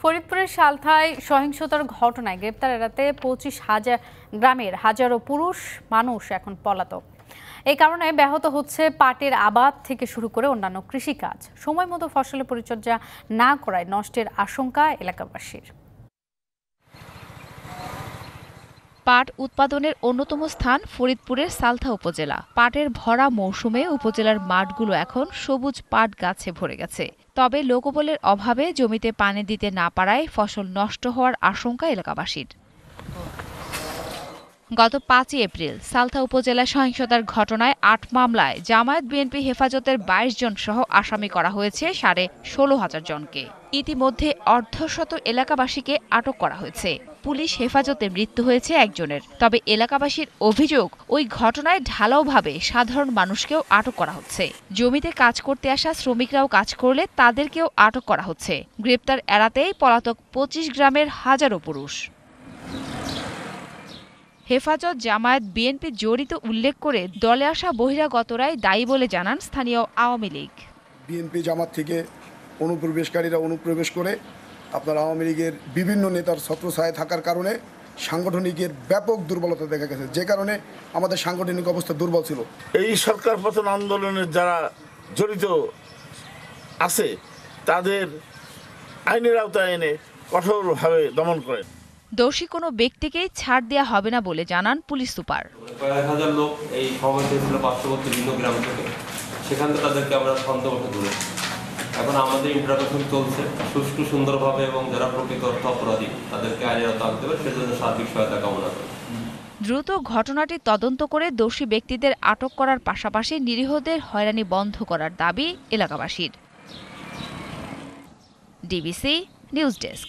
ফরিদপুরের সালথায় সহিংসতার ঘটনায় গ্রেপ্তার এড়াতে পঁচিশ হাজার গ্রামের হাজারো পুরুষ, মানুষ এখন পলাতক। এই কারণে ব্যাহত হচ্ছে পাটের আবাদ থেকে শুরু করে অন্যান্য কৃষিকাজ। সময় মতো ফসলের পরিচর্যা না করায় নষ্টের আশঙ্কা এলাকাবাসীর। পাট উৎপাদনের অন্যতম স্থান ফরিদপুরের সালথা উপজেলা। পাটের ভরা মৌসুমে উপজেলার মাঠগুলো এখন সবুজ পাট গাছে ভরে গেছে। তবে লোকবলের অভাবে জমিতে পানি দিতে না পারায় ফসল নষ্ট হওয়ার আশঙ্কা এলাকাবাসীর। গত পাঁচই এপ্রিল সালথা উপজেলা সহিংসতার ঘটনায় আট মামলায় জামায়াত বিএনপি হেফাজতের বাইশ জন সহ আসামি করা হয়েছে সাড়ে ষোলো হাজার জনকে। ইতিমধ্যে অর্ধশত এলাকাবাসীকে আটক করা হয়েছে। পুলিশ হেফাজতে মৃত্যু হয়েছে একজনের। তবে এলাকাবাসীর অভিযোগ, ওই ঘটনায় ঢালাওভাবে সাধারণ মানুষকেও আটক করা হচ্ছে। জমিতে কাজ করতে আসা শ্রমিকরাও কাজ করলে তাদেরকেও আটক করা হচ্ছে। গ্রেপ্তার এড়াতেই পলাতক পঁচিশ গ্রামের হাজারো পুরুষ। হেফাজত জামায়াত বিএনপি জড়িত উল্লেখ করে দলে আসা বহিরাগতরাই দায়ী বলে জানান স্থানীয় আওয়ামী লীগ। বিএনপি জামাত থেকে অনুপ্রবেশকারীরা অনুপ্রবেশ করে আপনার আওয়ামী লীগের বিভিন্ন নেতার ছত্রছায় থাকার কারণে সাংগঠনিকের ব্যাপক দুর্বলতা দেখা গেছে। যে কারণে আমাদের সাংগঠনিক অবস্থা দুর্বল ছিল। এই সরকার পতন আন্দোলনের যারা জড়িত আছে তাদের আইনের আওতায় এনে কঠোরভাবে দমন করেন। দোষী কোনো ব্যক্তিকেই ছাড় দেওয়া হবে না বলে জানান পুলিশ সুপার। কয়েক হাজার লোক এই সমাবেশ হয়েছিল পার্শ্ববর্তী বিভিন্ন গ্রাম থেকে। সেখান থেকে তাদেরকে আমরা ছন্দবদ্ধ তুলেছি। এখন আমাদের ইন্টারভেশন চলছে। সুষ্ঠু সুন্দরভাবে এবং যারা প্রকৃত অর্থ অপরাধী তাদেরকে আইনের আওতা আনতে হবে সেজন্য সার্বিক সহায়তা কামনা করি। দ্রুত ঘটনাটি তদন্ত করে দোষী ব্যক্তিদের আটক করার পাশাপাশি নিরীহদের হয়রানি বন্ধ করার দাবি এলাকাবাসীর। DBC news desk.